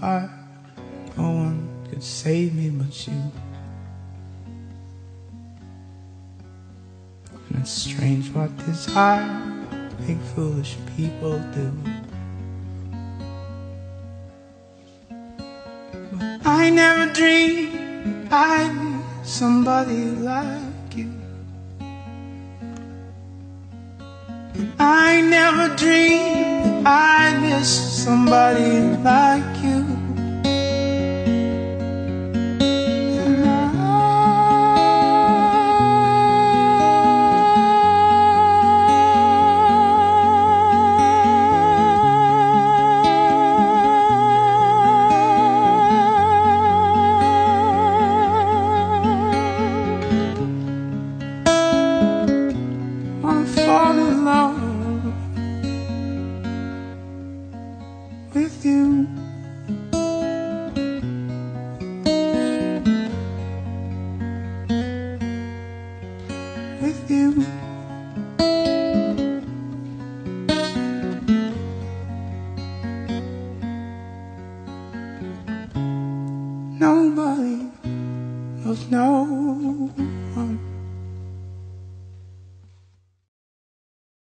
fire. No one could save me but you. And it's strange what desire make foolish people do. But I never dreamed I'd be somebody like you. And I never dreamed I'd miss somebody like with you. With you. Nobody knows.